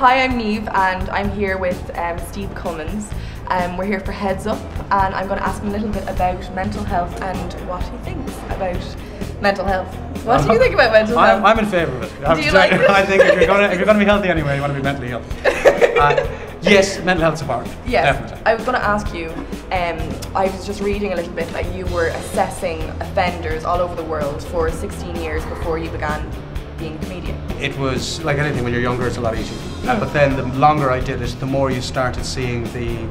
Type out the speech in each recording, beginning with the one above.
Hi, I'm Neve, and I'm here with um, Steve Cummins. Um, we're here for Heads Up, and I'm going to ask him a little bit about mental health and what he thinks about mental health. What do you think about mental health? I'm, I'm in favour of it. Do you like it? I think if you're going to if you're going to be healthy anyway, you want to be mentally healthy. Uh, yes, mental health's important. Yes, definitely. I was going to ask you. Um, I was just reading a little bit that you were assessing offenders all over the world for 16 years before you began being a comedian. It was like anything when you're younger, it's a lot easier. But then the longer I did it, the more you started seeing the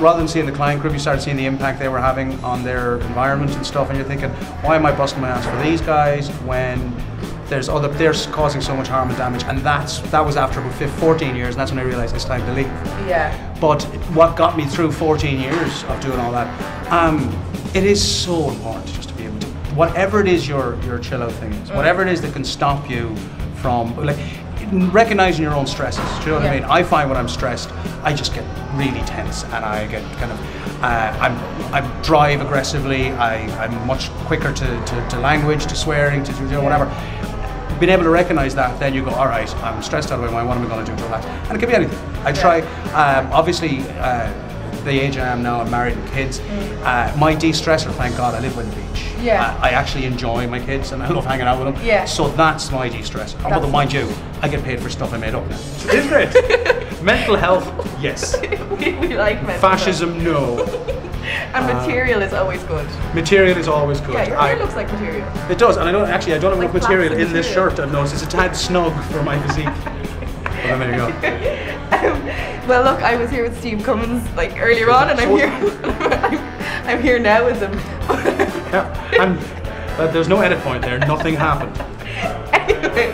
rather than seeing the client group, you started seeing the impact they were having on their environment and stuff, and you're thinking, why am I busting my ass for these guys when there's other they're causing so much harm and damage? And that's that was after about 15, 14 years, and that's when I realised it's time to leave. Yeah. But what got me through 14 years of doing all that, um, it is so important whatever it is your your chill out thing is, whatever it is that can stop you from like recognizing your own stresses. Do you know what I mean? I find when I'm stressed, I just get really tense and I get kind of, uh, I'm, I drive aggressively. I, I'm much quicker to, to, to language, to swearing, to you know, whatever. Being able to recognize that, then you go, all right, I'm stressed out of my mind. What am I going to do to relax? And it could be anything. I try. Um, obviously, uh, the age I am now, I'm married with kids. Uh, my de-stressor, thank God, I live by the beach. Yeah. Uh, I actually enjoy my kids and I love hanging out with them. Yeah. So that's my de-stressor. That's Although, mind you, I get paid for stuff I made up now. Isn't it? Mental health, yes. we, we like mental Fascism, no. health. And material is always good. Material is always good. Yeah, your I- hair looks like material. it does, and I don't actually. I don't have Like enough material flaxen in this shirt. I've noticed it's a tad snug for my physique. But there you go. Um, well, look, I was here with Steve Cummins like earlier on, and I'm here. I'm, I'm here now with him. Yeah, and uh, there's no edit point there. Nothing happened. anyway,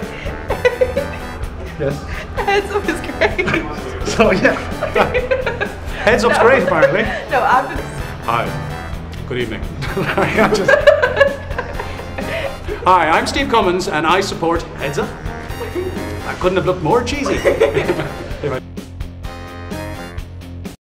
Yes. heads up is great. So yeah, heads up's great apparently. No, after Hi. Good evening. I'm just- Hi, I'm Steve Cummins, and I support Heads Up. I couldn't have looked more cheesy. If I-